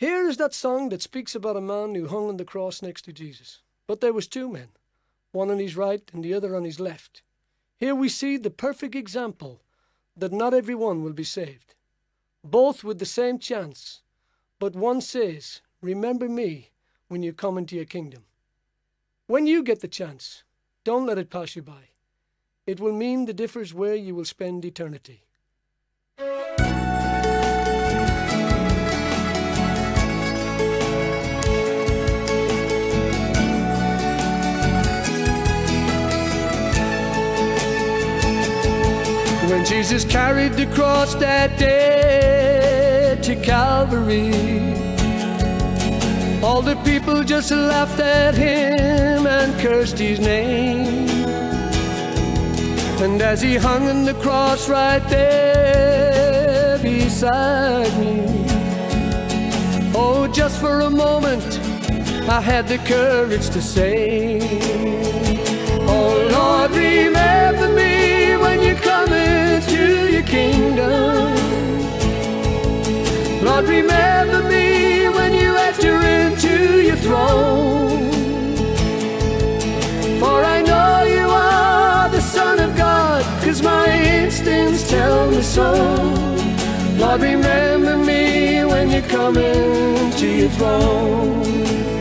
Here is that song that speaks about a man who hung on the cross next to Jesus. But there was two men, one on his right and the other on his left. Here we see the perfect example that not everyone will be saved. Both with the same chance, but one says, Remember me when you come into your kingdom. When you get the chance, don't let it pass you by. It will mean the difference where you will spend eternity. When Jesus carried the cross that day to Calvary, all the people just laughed at him and cursed his name. And as he hung on the cross right there beside me, oh, just for a moment, I had the courage to say, Oh Lord, remember me when you come into your kingdom. Lord, remember me when you enter into your throne. For I know you are the Son of God, cause my instincts tell me so. Lord, remember me when you come into your throne.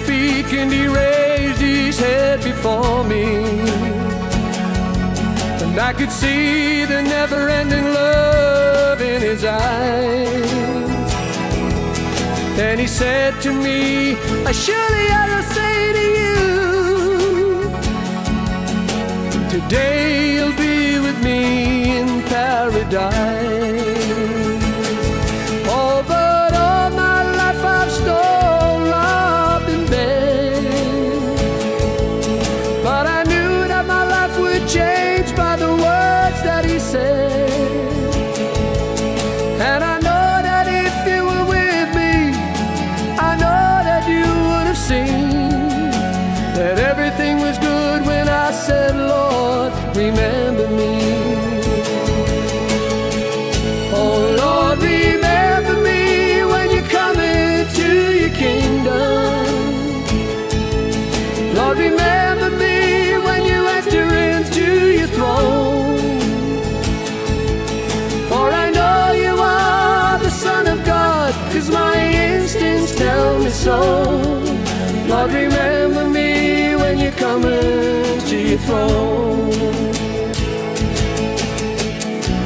Finished speaking, he raised his head before me. And I could see the never ending love in his eyes. Then he said to me, I surely I will say Lord, remember me when you enter into your throne. For I know you are the Son of God, cause my instincts tell me so. Lord, remember me when you come into your throne.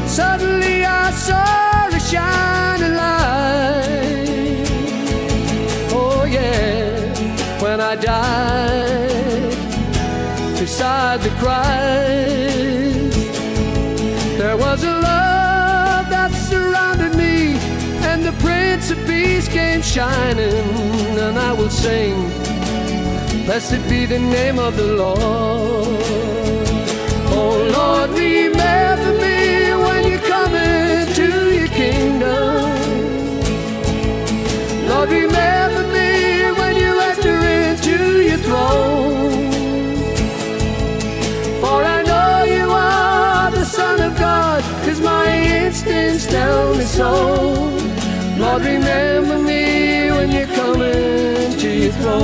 Suddenly I saw a shining light. Oh yeah, when I died beside the Christ, there was a love that surrounded me, and the Prince of Peace came shining, and I will sing, Blessed be the name of the Lord. Oh Lord, remember my instincts tell me so. Lord, remember me when you come into your throne.